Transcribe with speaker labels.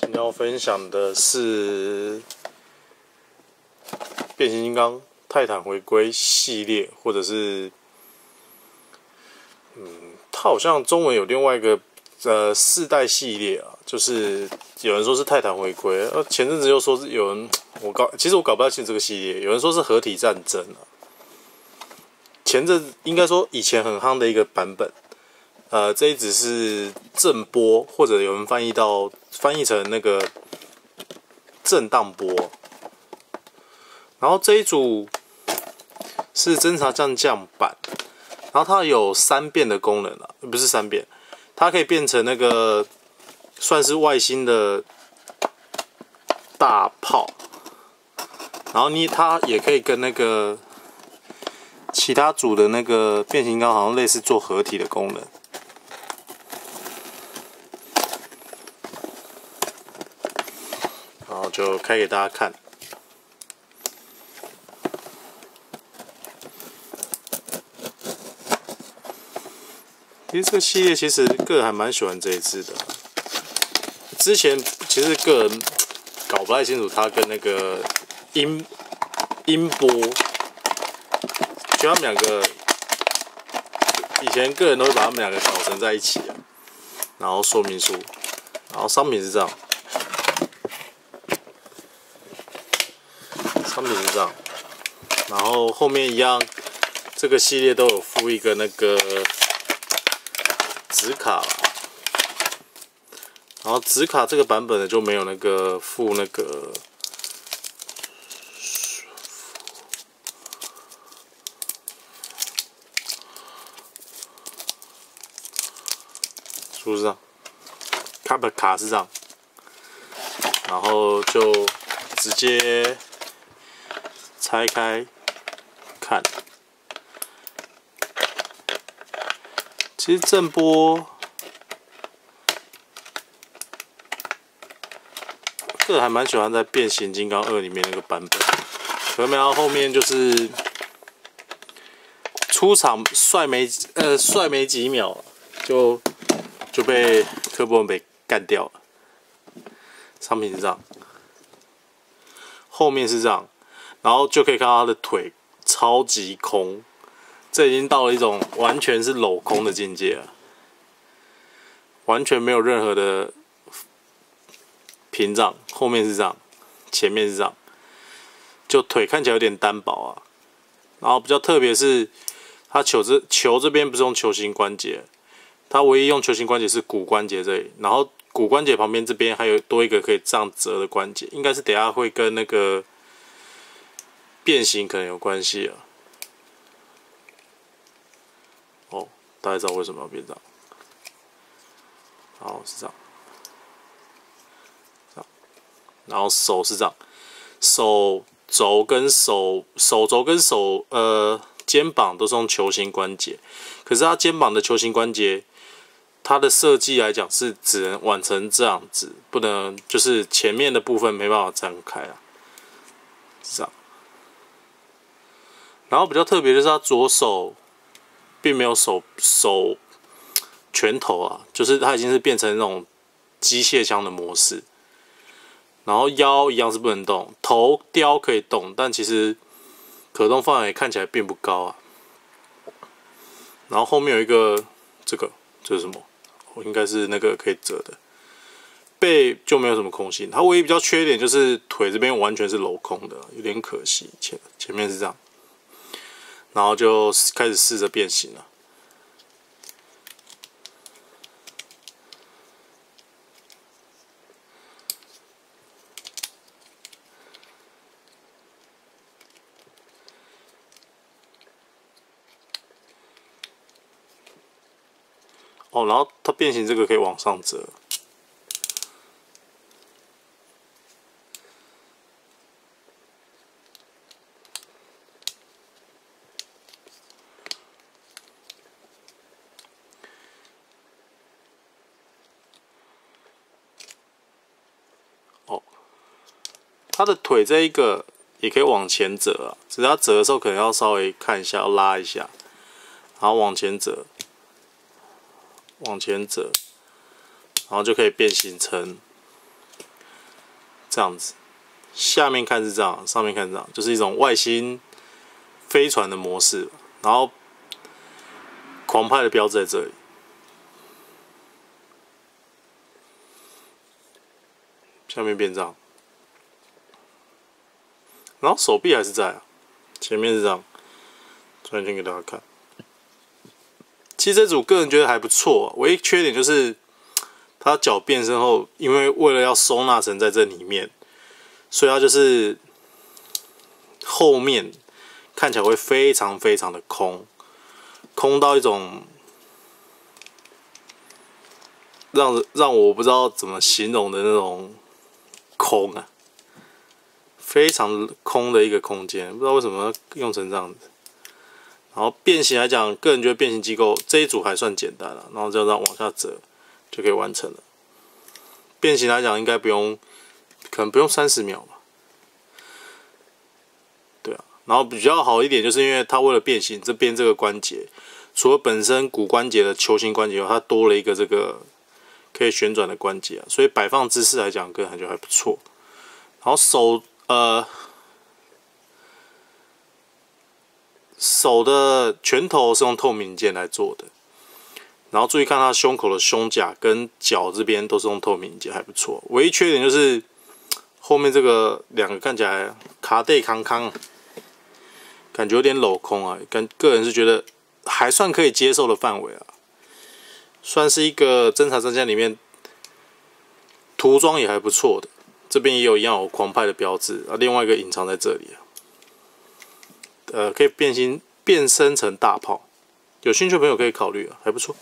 Speaker 1: 今天要分享的是变形金刚泰坦回归系列，或者是，嗯，它好像中文有另外一个呃四代系列啊，就是有人说是泰坦回归，呃，前阵子又说是有人我搞，其实我搞不太清这个系列，有人说是合体战争啊，前阵应该说以前很夯的一个版本。呃，这一只是震波，或者有人翻译到翻译成那个震荡波。然后这一组是侦察降降版，然后它有三变的功能啊，不是三变，它可以变成那个算是外星的大炮，然后你它也可以跟那个其他组的那个变形金刚好像类似做合体的功能。就开给大家看。其实这个系列，其实个人还蛮喜欢这一只的。之前其实个人搞不太清楚它跟那个音音波，就他们两个以前个人都会把他们两个搞成在一起啊。然后说明书，然后商品是这样。商品是这样，然后后面一样，这个系列都有附一个那个纸卡，然后纸卡这个版本的就没有那个附那个，书是这样，卡本卡是这样，然后就直接。拆开看，其实震波，个人还蛮喜欢在变形金刚二里面那个版本。可没有后面就是出场帅没呃帅没几秒，就就被科博文被干掉了。商品是这样，后面是这样。然后就可以看到他的腿超级空，这已经到了一种完全是镂空的境界了，完全没有任何的屏障。后面是这样，前面是这样，就腿看起来有点单薄啊。然后比较特别是，他球这球这边不是用球形关节，他唯一用球形关节是骨关节这里，然后骨关节旁边这边还有多一个可以这样折的关节，应该是等下会跟那个。变形可能有关系啊。哦，大家知道为什么要变这样？好，是这样，这样，然后手是这样，手肘跟手手肘跟手呃肩膀都是用球形关节，可是它肩膀的球形关节，它的设计来讲是只能完成这样子，不能就是前面的部分没办法展开啊，是这样。然后比较特别的是，他左手并没有手手拳头啊，就是他已经是变成那种机械枪的模式。然后腰一样是不能动，头雕可以动，但其实可动范围看起来并不高啊。然后后面有一个这个这是什么？我应该是那个可以折的背就没有什么空心。它唯一比较缺点就是腿这边完全是镂空的，有点可惜。前前面是这样。然后就开始试着变形了。哦，然后它变形这个可以往上折。它的腿这一个也可以往前折啊，只是它折的时候可能要稍微看一下，要拉一下，然后往前折，往前折，然后就可以变形成这样子，下面看是这样，上面看是这样，就是一种外星飞船的模式。然后狂派的标志在这里，下面变这样，然后手臂还是在啊，前面是这样，转圈给大家看。其实这组个人觉得还不错，唯一缺点就是它脚变身后，因为为了要收纳成在这里面，所以它就是后面看起来会非常非常的空，空到一种让让我不知道怎么形容的那种空啊，非常空的一个空间，不知道为什么用成这样子。然后变形来讲，个人觉得变形机构这一组还算简单了，然后就这样往下折就可以完成了。变形来讲，应该不用，可能不用三十秒吧。对啊，然后比较好一点，就是因为它为了变形，这边这个关节，除了本身骨关节的球形关节，它多了一个这个可以旋转的关节啊，所以摆放姿势来讲，个人感觉还不错。然后手呃。手的拳头是用透明件来做的，然后注意看他胸口的胸甲跟脚这边都是用透明件，还不错。唯一缺点就是后面这个两个看起来卡带康康，感觉有点镂空啊。跟个人是觉得还算可以接受的范围啊，算是一个侦察战舰里面涂装也还不错的。这边也有一样有狂派的标志啊，另外一个隐藏在这里啊。呃，可以变形变身成大炮，有兴趣的朋友可以考虑啊，还不错。